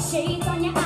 shades on your